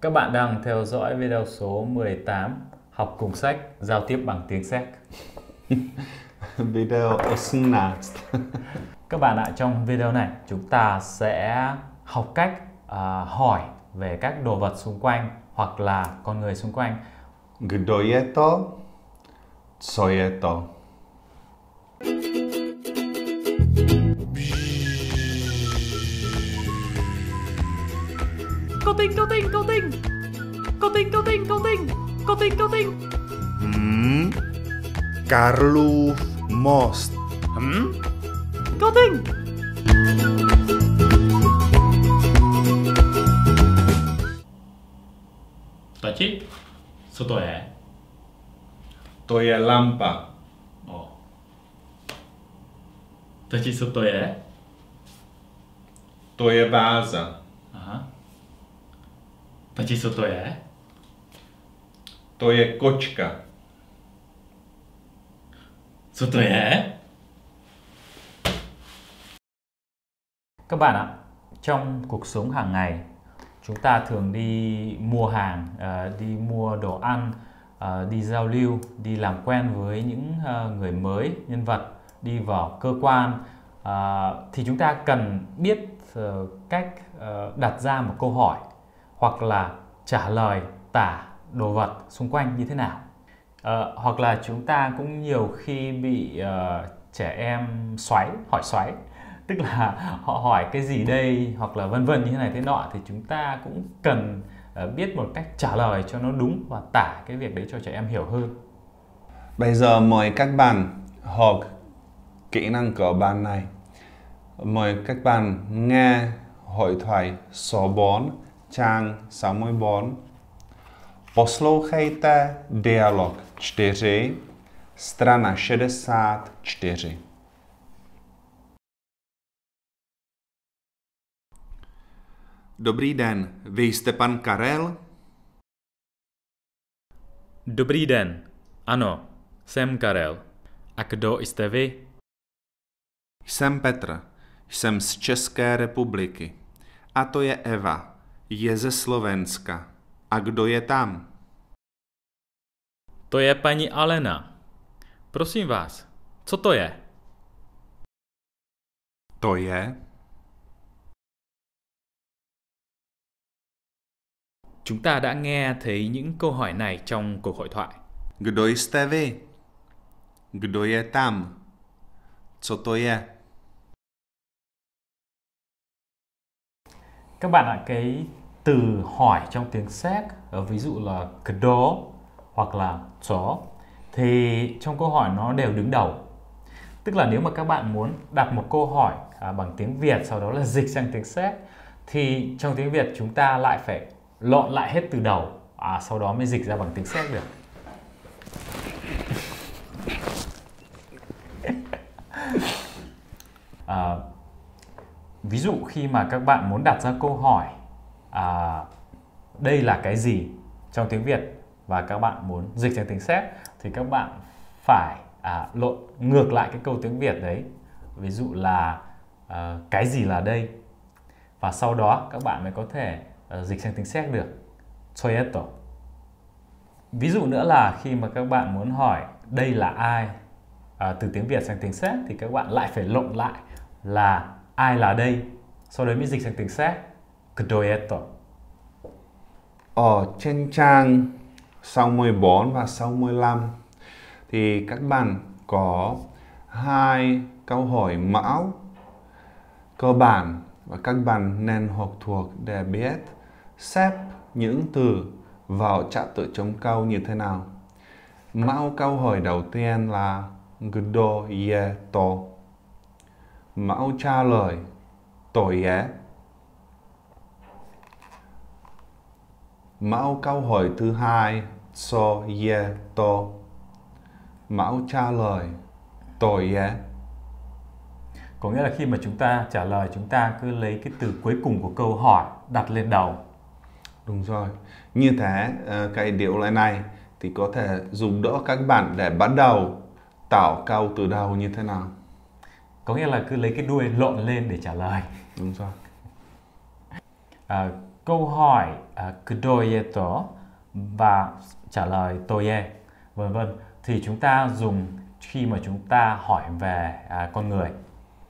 Các bạn đang theo dõi video số 18 Học cùng sách, giao tiếp bằng tiếng Séc. Video 18. Các bạn ạ, trong video này chúng ta sẽ học cách à, hỏi về các đồ vật xung quanh hoặc là con người xung quanh. Kdo je to? Co je to? Cầu tinh, cầu tinh, cầu tinh Cầu tinh, cầu tinh, cầu tinh Cầu tinh, cầu tinh Hmm? Karlův most. Hm? Cầu tinh Tati, co to je? To je lampa. O. Tati, co to je? To je váza. Tati, co to je? To je kočka. Co to je? Các bạn ạ, trong cuộc sống hàng ngày chúng ta thường đi mua hàng, ờ, đi mua đồ ăn, ờ, đi giao lưu, đi làm quen với những ờ, người mới, nhân vật, đi vào cơ quan thì chúng ta cần biết cách đặt ra một câu hỏi hoặc là trả lời tả đồ vật xung quanh như thế nào. à, hoặc là chúng ta cũng nhiều khi bị uh, trẻ em xoáy hỏi xoáy tức là họ hỏi cái gì đây hoặc là vân vân như thế này thế nọ thì chúng ta cũng cần uh, biết một cách trả lời cho nó đúng và tả cái việc đấy cho trẻ em hiểu hơn Bây giờ mời các bạn học kỹ năng của bạn này. Mời các bạn nghe hội thoại số 4 trang 64. Poslouchejte dialog 4, strana 64. Dobrý den, vy jste pan Karel? Dobrý den, ano, jsem Karel. A kdo jste vy? Jsem Petr, jsem z České republiky. A to je Eva, je ze Slovenska. A kdo je tam? To je paní Alena. Prosím vás, co to je? To je Chúng ta đã nghe thấy những câu hỏi này trong cuộc hội thoại. Kdo jste vy? Kdo je tam? Co to je? Các bạn ạ, cái từ hỏi trong tiếng Séc, ờ, ví dụ là kdo hoặc là chó, thì trong câu hỏi nó đều đứng đầu. Tức là nếu mà các bạn muốn đặt một câu hỏi à, bằng tiếng Việt sau đó là dịch sang tiếng Séc, thì trong tiếng Việt chúng ta lại phải lộn lại hết từ đầu, à, sau đó mới dịch ra bằng tiếng Séc được. À, ví dụ khi mà các bạn muốn đặt ra câu hỏi à, đây là cái gì trong tiếng Việt và các bạn muốn dịch sang tiếng Séc thì các bạn phải à, lộn ngược lại cái câu tiếng Việt đấy. Ví dụ là à, cái gì là đây? Và sau đó các bạn mới có thể à, dịch sang tiếng Séc được. Toyota ví dụ nữa là khi mà các bạn muốn hỏi đây là ai à, từ tiếng Việt sang tiếng Séc thì các bạn lại phải lộn lại là ai là đây? Sau đấy mới dịch sang tiếng Séc. Kdo je to? Ở trên trang 64 và 65 thì các bạn có hai câu hỏi mẫu cơ bản và các bạn nên học thuộc để biết xếp những từ vào trạng tự chống câu như thế nào. Mẫu câu hỏi đầu tiên là Gdo je to? Mẫu trả lời To je Mẫu câu hỏi thứ hai Co je to? Mẫu trả lời To je Có nghĩa là khi mà chúng ta trả lời chúng ta cứ lấy cái từ cuối cùng của câu hỏi đặt lên đầu. Đúng rồi. Như thế ờ, cái điều lệ này thì có thể dùng đỡ các bạn để bắt đầu tạo câu từ đầu như thế nào. Có nghĩa là cứ lấy cái đuôi lộn lên để trả lời. Đúng rồi. À, câu hỏi uh, kdo je to và trả lời to je vân vân. Thì chúng ta dùng khi mà chúng ta hỏi về uh, con người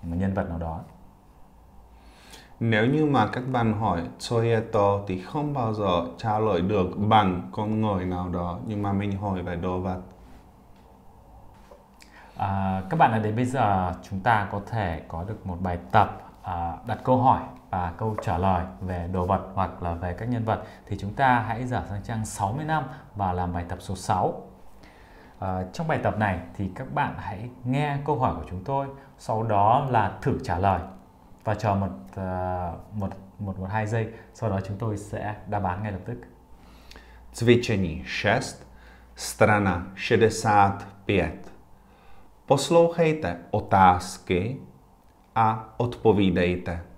một nhân vật nào đó. Nếu như mà các bạn hỏi co je to thì không bao giờ trả lời được bằng con người nào đó nhưng mà mình hỏi về đồ vật. À, các bạn đã đến bây giờ chúng ta có thể có được một bài tập à, đặt câu hỏi và câu trả lời về đồ vật hoặc là về các nhân vật thì chúng ta hãy dở sang trang 65 và làm bài tập số 6. À, trong bài tập này thì các bạn hãy nghe câu hỏi của chúng tôi, sau đó là thử trả lời và chờ một uh, một một một hai giây, sau đó chúng tôi sẽ đáp án ngay lập tức. Cvičení 6, strana 65. Poslouchejte otázky a odpovídejte.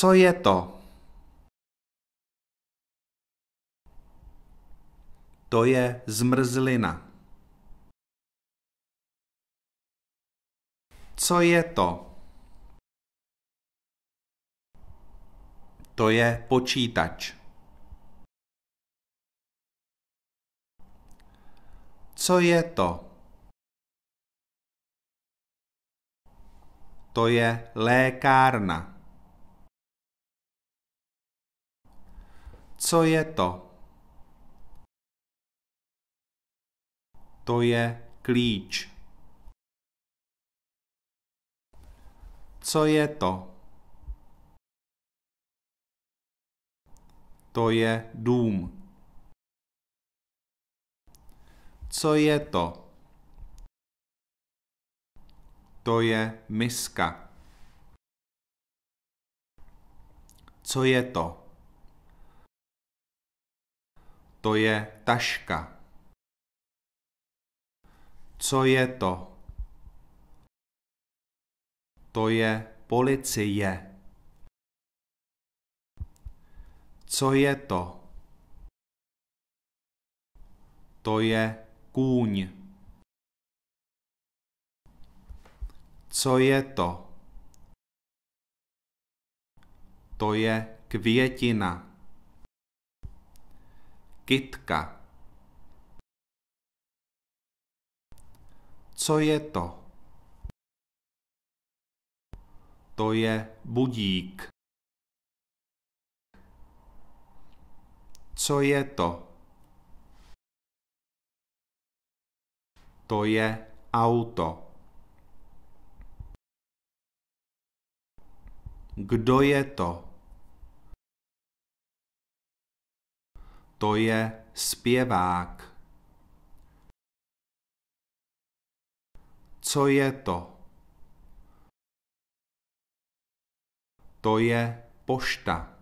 Co je to? To je zmrzlina. Co je to? To je počítač. Co je to? To je lékárna. Co je to? To je klíč. Co je to? To je dům. Co je to? To je miska. Co je to? To je taška. Co je to? To je policie. Co je to? To je kůň. Co je to? To je květina. Kytka. Co je to? To je budík. Co je to? To je auto. Kdo je to? To je zpěvák. Co je to? To je pošta.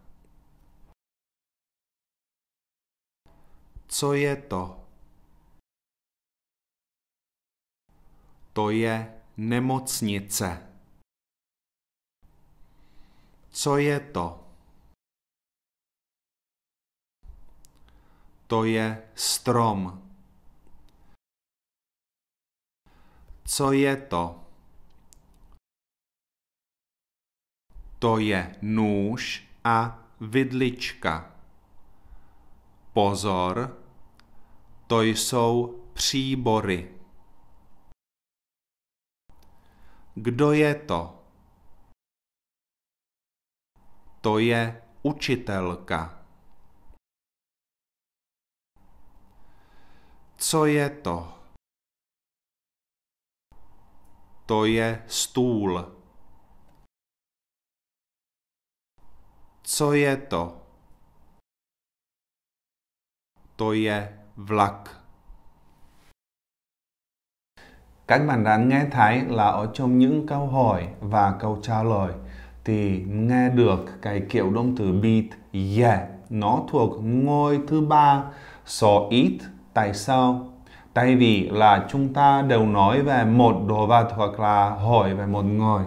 Co je to? To je nemocnice. Co je to? To je strom. Co je to? To je nůž a vidlička. Pozor, to jsou příbory. Kdo je to? To je učitelka. Co je to? To je stůl. Co je to? To je vlak. Các bạn đã nghe thấy là ở trong những câu hỏi và câu trả lời thì nghe được cái kiểu động từ beat, yeah, nó thuộc ngôi thứ ba, so it tại sao? Tại vì là chúng ta đều nói về một đồ vật hoặc là hỏi về một người.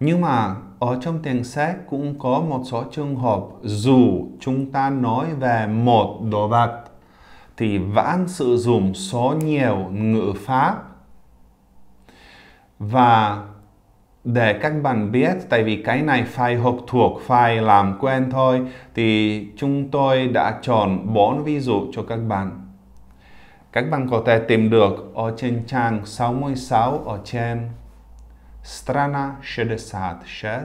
Nhưng mà ở trong tiếng Séc cũng có một số trường hợp dù chúng ta nói về một đồ vật, thì vẫn sử dụng số nhiều ngữ pháp. Và để các bạn biết, tại vì cái này phải học thuộc phải làm quen thôi, thì chúng tôi đã chọn bốn ví dụ cho các bạn các bạn có thể tìm được ở trên trang 66 ở trên strana 66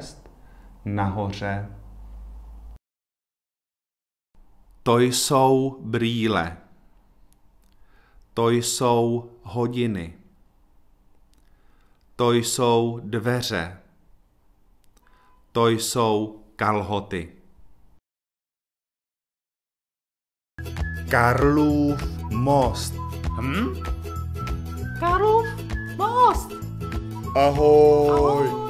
nahoře. To jsou brýle. To jsou hodiny. To jsou dveře. To jsou kalhoty. Karlův most. Hm? Karlov most. Ahoj. Ahoj.